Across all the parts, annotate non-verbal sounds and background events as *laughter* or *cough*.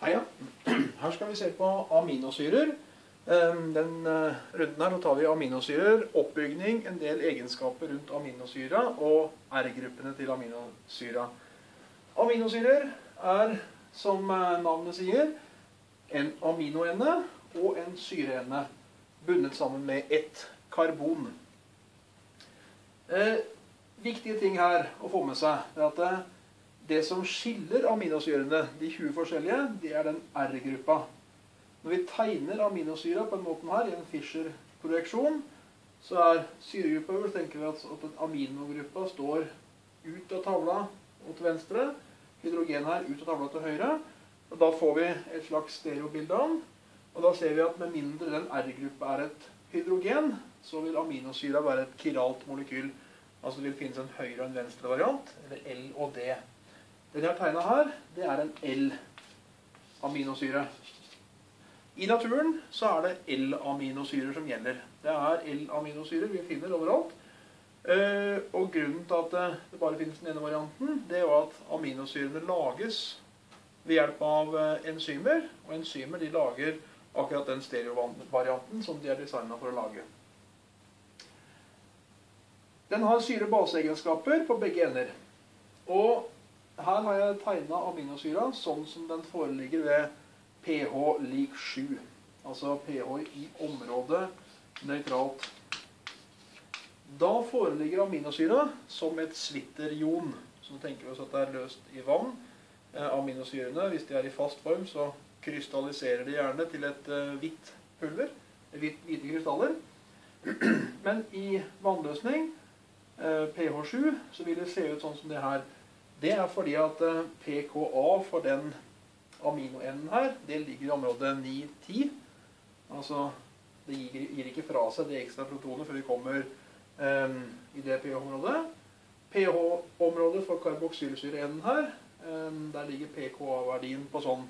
Heia. Her skal vi se på aminosyrer. Eh, Den eh, runden her tar vi aminosyrer, oppbygning, en del egenskaper rundt aminosyra og R-gruppene til aminosyra. Aminosyrer er, som eh, navnet sier, en aminoende og en syreende bundet sammen med ett karbon. Eh, viktige ting her å få med seg er at eh, det som skiller aminosyrene, de 20 forskjellige, det er den R-gruppa. Når vi tegner aminosyra på den måten her, i en Fischer-projeksjon, så er syregruppa øverst, tenker vi at, at aminogruppa står ut av tavla og til venstre, hydrogen her ut av tavla til høyre, og da får vi et slags stereobilde av den, og da ser vi at med mindre den R-gruppa er et hydrogen, så vil aminosyra være et kiralt molekyl. Altså det vil finnes en høyre og en venstre variant, eller L og D. Den jeg har tegnet her, det er en L-aminosyre. I naturen så er det L-aminosyrer som gjelder. Det er L-aminosyrer vi finner overalt. Eh, og grunnen til at det, det bare finnes den ene varianten, det er jo at aminosyrene lages ved hjelp av eh, enzymer. Og enzymer de lager akkurat den stereovarianten som de er designet for å lage. Den har syre-baseegenskaper på begge ender. Og her har jeg tegna aminosyra sånn som den foreligger ved pH lik 7. Altså pH i området nøytralt. Da foreligger aminosyra som et svitterion. Så tenker vi oss at det er løst i vann. Eh, aminosyrene, hvis de er i fast form, så krystalliserer de gjerne til et eh, hvitt pulver. Hvitt, hvite krystaller. *clears throat* Men i vannløsning, eh, pH 7, så vil det se ut sånn som det her. Det er fordi at eh, pKa for den aminoenden her, det ligger i området 9-10. Altså, det gir, gir, ikke fra seg det ekstra protonet før vi kommer um, i det pH-området. pH-området for karboksylsyreenden her, um, der ligger pKa-verdien på sånn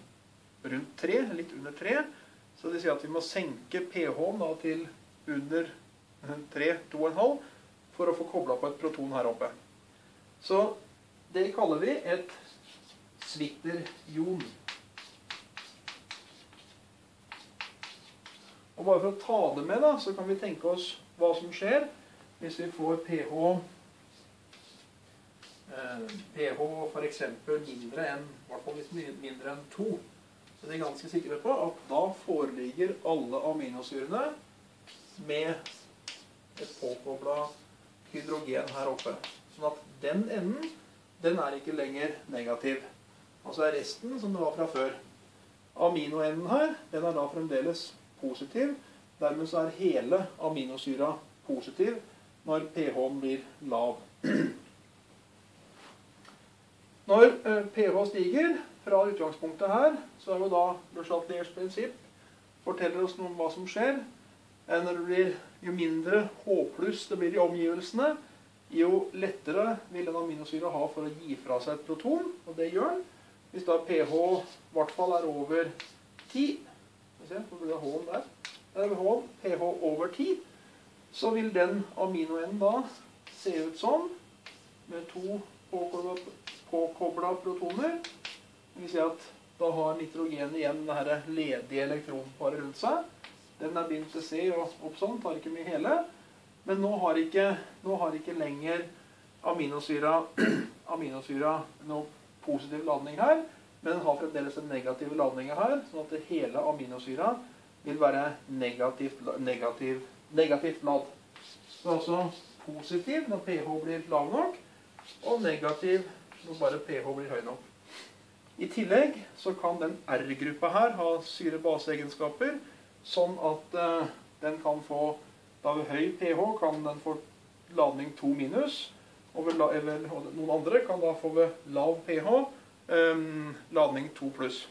rundt 3, litt under 3. Så det vil si at vi må senke pH-en til under 3, 2,5 for å få kobla på et proton her oppe. Så det kaller vi et svitterjon. Og bare for å ta det med, da, så kan vi tenke oss hva som skjer hvis vi får pH eh, pH f.eks. mindre enn hvert fall mindre enn 2. Så det er ganske sikre på at da foreligger alle aminosyrene med et påkobla hydrogen her oppe. Sånn at den enden den er ikke lenger negativ. Altså er resten som det var fra før. Aminoenden her den er da fremdeles positiv. Dermed så er hele aminosyra positiv når pH-en blir lav. Når eh, pH stiger fra utgangspunktet her, så er jo da Le Chateliers prinsipp forteller oss noe om hva som skjer. Eh, når det blir, jo mindre H pluss det blir i omgivelsene, jo lettere vil en aminosyre ha for å gi fra seg et proton, og det gjør den. Hvis da pH i hvert fall er over 10 Se, hvor det H-en der? Der er H-en. pH over 10. Så vil den aminoen da se ut sånn, med to påkobla protoner. Det vil si at da har nitrogen igjen det ledige elektronparet rundt seg. Den er begynt til C og opp sånn, tar ikke mye hele. Men nå har ikke, nå har ikke lenger aminosyra, *clears throat* aminosyra noe positiv ladning her, men den har fremdeles en negativ ladning her, sånn at hele aminosyra vil være negativt, negativ, negativt ladd. Så altså positiv når pH blir lav nok, og negativ når bare pH blir høy nok. I tillegg så kan den R-gruppa her ha syre-baseegenskaper, sånn at uh, den kan få da ved høy pH kan den få ladning 2 minus, og ved, noen andre kan da få ved lav pH um, ladning 2 pluss.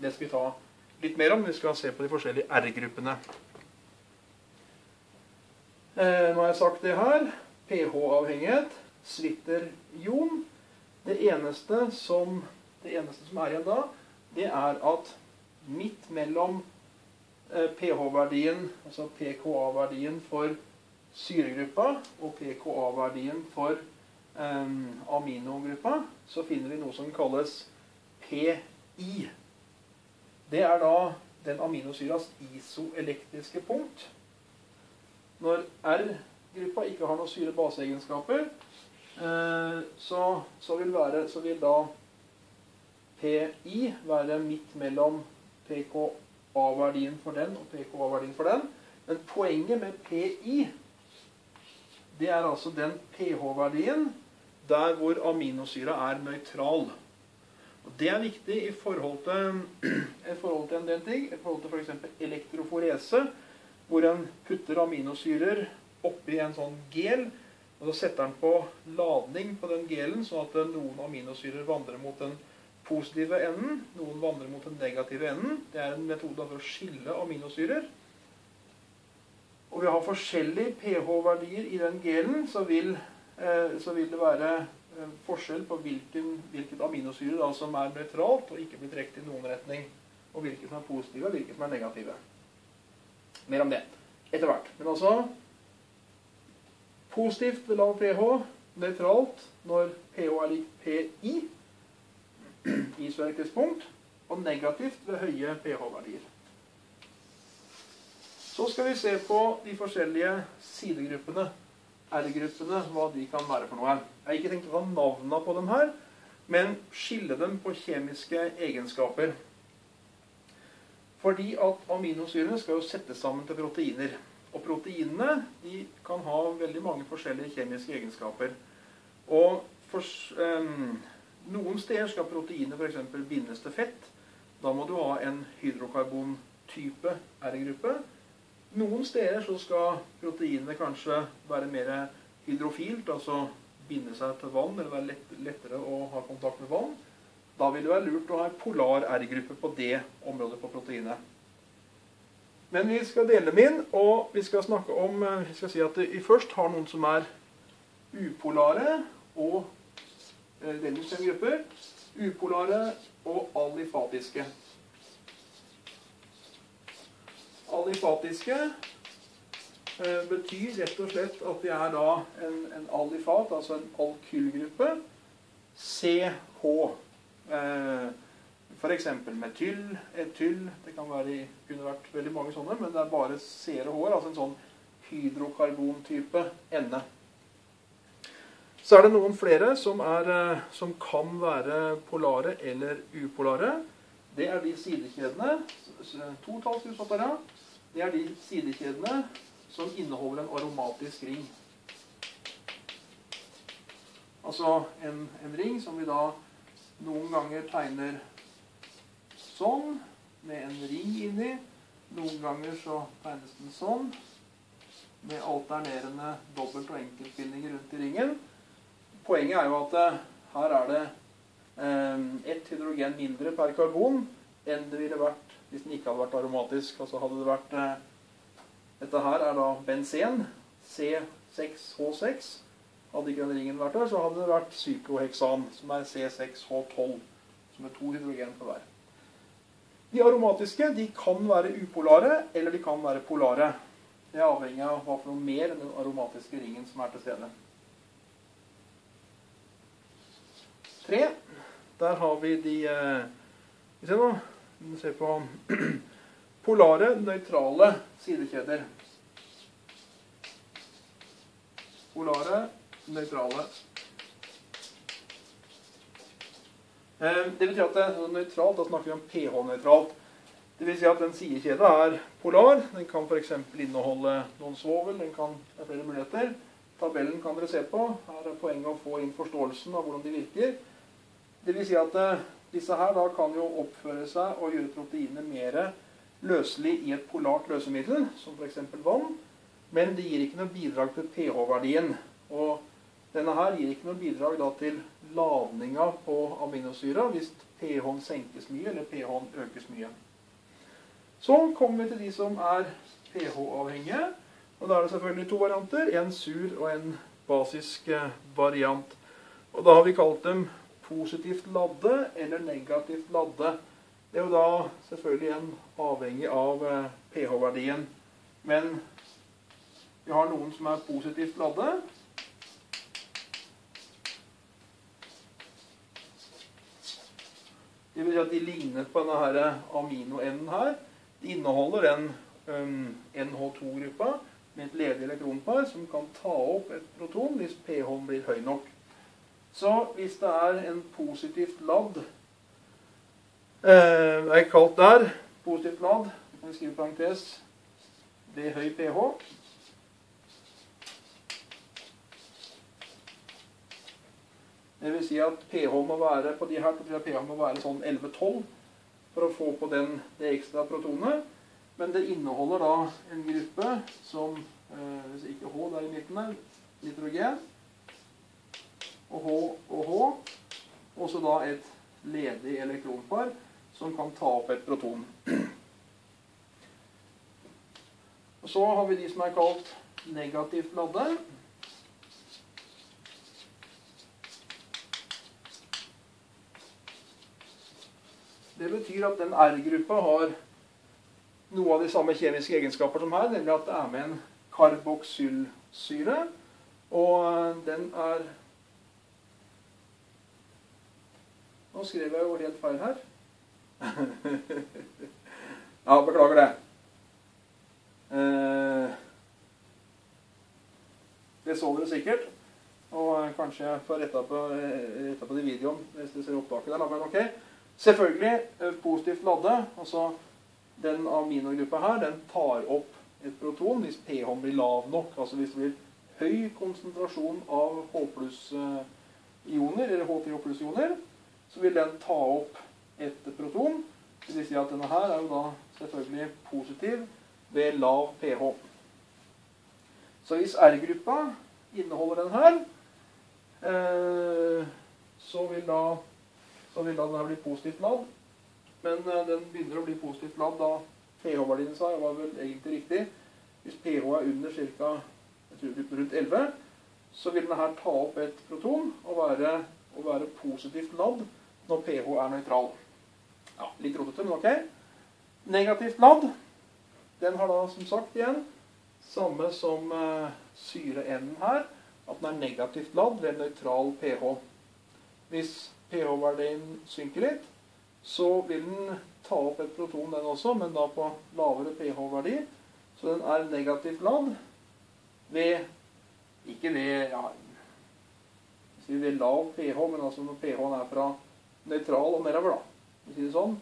Det skal vi ta litt mer om. Vi skal se på de forskjellige R-gruppene. Eh, nå har jeg sagt det her. pH-avhengighet, slitter-ion. Det eneste som, det eneste som er igjen da, det er at midt mellom Eh, pH-verdien, altså pKa-verdien for syregruppa og pKa-verdien for um, aminogruppa, så finner vi noe som kalles PI. det er da den aminosyras isoelektriske punkt. Når R-gruppa ikke har noen syre-baseegenskaper, eh, så, så, vil så da PI være midt mellom PKA-verdien for den og PKA-verdien for den. Men poenget med PI, det er altså den pH-verdien der hvor aminosyra er nøytral. Og Det er viktig i forhold til, *clears throat* i forhold til en del ting. I forhold til f.eks. For elektroforese, hvor en putter aminosyrer oppi en sånn gel. Og så setter den på ladning på den gelen, sånn at noen aminosyrer vandrer mot den positive enden. Noen vandrer mot den negative enden. Det er en metode for å skille aminosyrer. Og vi har forskjellige pH-verdier i den gelen, så vil, eh, så vil, det være eh, forskjell på hvilken, hvilket aminosyre da, som er nøytralt og ikke blir trukket i noen retning. Og hvilke som er positive, og hvilke som er negative. Mer om det etter hvert. Men altså positivt ved lav pH, nøytralt når pH er lik PI isoelektrisk punkt, og negativt ved høye pH-verdier. Så skal vi se på de forskjellige sidegruppene, R-gruppene, hva de kan være for noe. Jeg har ikke tenkt å ta navnene på dem her, men skille dem på kjemiske egenskaper. Fordi at aminosyrene skal jo settes sammen til proteiner. Og proteinene de kan ha veldig mange forskjellige kjemiske egenskaper. Og for, um, noen steder skal proteinet f.eks. bindes til fett. Da må du ha en hydrokarbontype R-gruppe. Noen steder så skal proteinet kanskje være mer hydrofilt, altså binde seg til vann, eller være lett, lettere å ha kontakt med vann. Da vil det være lurt å ha en polar R-gruppe på det området på proteinet. Men vi skal dele dem inn, og vi skal snakke om eh, vi skal si at vi først har noen som er upolare og Eh, delvis fem grupper. Upolare og alifatiske. Alifatiske eh, betyr rett og slett at de er da en, en alifat, altså en alkylgruppe. CH. Eh, F.eks. metyl, etyl Det kan være, kunne vært veldig mange sånne, men det er bare C-er og H-er. Altså en sånn hydrokarbontype ende. Så er det noen flere som, er, eh, som kan være polare eller upolare. Det er de sidekjedene totallsgruppsatara, det er de sidekjedene som inneholder en aromatisk ring. Altså en, en, ring som vi da noen ganger tegner sånn, med en ring inni. Noen ganger så tegnes den sånn, med alternerende dobbelt- og enkeltbindinger rundt i ringen. Poenget er jo at eh, her er det eh, ett hydrogen mindre per karbon enn det ville vært hvis den ikke hadde vært aromatisk. Altså hadde det vært eh, Dette her er da benzen, C6H6. Hadde ikke den ringen vært der, så hadde det vært psykoheksan, som er C6H12. Som er to hydrogen på hver. De aromatiske de kan være upolare, eller de kan være polare. Det er avhengig av hva for noe mer enn den aromatiske ringen som er til stede. Tre. Der har vi de eh, Vi ser nå. Vi ser på *clears throat* polare, nøytrale sidekjeder. Polare, nøytrale. Eh, det betyr at det er nøytralt, da snakker vi om pH-nøytralt. Det vil si at en sidekjede er polar. Den kan f.eks. inneholde noen svovel. Den kan, er flere muligheter. Tabellen kan dere se på. Her er poenget å få inn forståelsen av hvordan de virker. Det vil si at eh, disse her da kan jo oppføre seg og gjøre proteinet mer løselig i et polart løsemiddel, som f.eks. vann. Men det gir ikke noe bidrag til pH-verdien. Og denne her gir ikke noe bidrag da til ladninga på aminosyra hvis pH-en senkes mye eller pH-en økes mye. Så kommer vi til de som er pH-avhengige. Og Da er det selvfølgelig to varianter. En sur og en basisk eh, variant. Og Da har vi kalt dem positivt ladde eller negativt ladde. Det er jo da selvfølgelig igjen avhengig av eh, pH-verdien. Men vi har noen som er positivt ladde. Det vil si at de ligner på denne amino-enden her. De inneholder den um, NH2-gruppa med et ledig elektronpar som kan ta opp et proton hvis pH-en blir høy nok. Så hvis det er en positivt ladd eh, er kalt der, positivt ladd, kan vi skrive parentes, ved høy pH, Det vil si at pH må være på de her, pH må være sånn 11-12 for å få på den, det ekstra protonet. Men det inneholder da en gruppe som eh, Hvis ikke H der i midten her nitrogen. Og H og H. Og så da et ledig elektronpar som kan ta opp et proton. Og så har vi de som er kalt negativt ladde. Det betyr at den R-gruppa har noe av de samme kjemiske egenskaper som her, nemlig at det er med en karboksylsyre. Og den er Nå skrev jeg jo helt feil her. *laughs* ja, beklager det. Eh, det så dere sikkert. Og kanskje jeg får retta på, retta på de videoene hvis dere ser opptaket der. Men ok. Selvfølgelig eh, positivt ladde. Altså den aminogruppa her, den tar opp et proton hvis pH blir lav nok. Altså hvis det blir høy konsentrasjon av H pluss-ioner, eller H3O pluss-ioner, så vil den ta opp et proton. Det vil si at denne her er jo da selvfølgelig positiv ved lav pH. Så hvis R-gruppa inneholder den her, eh, så vil da da den bli positivt ladd. Men eh, den begynner å bli positivt ladd da pH-verdien sa var vel egentlig riktig. Hvis pH er under ca. rundt 11, så vil denne her ta opp et proton og være, og være positivt ladd når pH er nøytral. Ja, litt rotete, men ok. Negativt ladd, den har da som sagt igjen samme som uh, syre-N her, at den er negativt ladd ved nøytral pH. Hvis pH-verdien synker litt, så vil den ta opp et proton, den også, men da på lavere pH-verdi. Så den er negativt ladd ved Ikke ved ja, ved lav pH, men altså når pH-en er fra nøytral og nedover, da. For å si det sånn.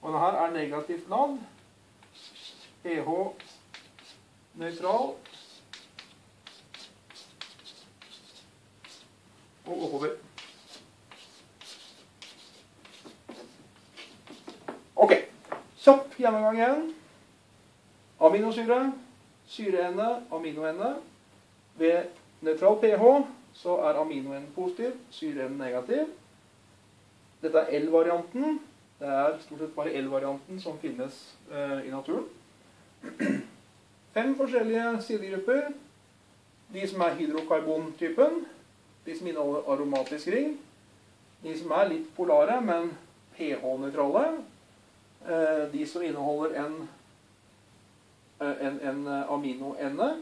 Og denne her er negativt ladd. pH nøytral. Og oppover. Ok. Kjapp gjennomgang igjen. Aminosyre, syreende, aminoende. Ved nøytral pH så er aminoenden positiv, syreenden negativ. Dette er L-varianten. Det er stort sett bare L-varianten som finnes eh, i naturen. *clears throat* Fem forskjellige sidegrupper. De som er hydrokarbontypen. De som inneholder aromatisk ring. De som er litt polare, men pH-nøytrale. Eh, de som inneholder en, eh, en, en aminoende.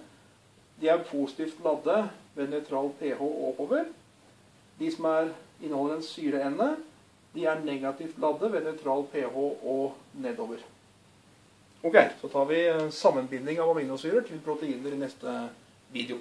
De er positivt ladde ved nøytral pH oppover. De som er, inneholder en syreende, de er negativt ladde ved nøytral pH og nedover. Ok, Så tar vi sammenbinding av aminosyrer til proteiner i neste video.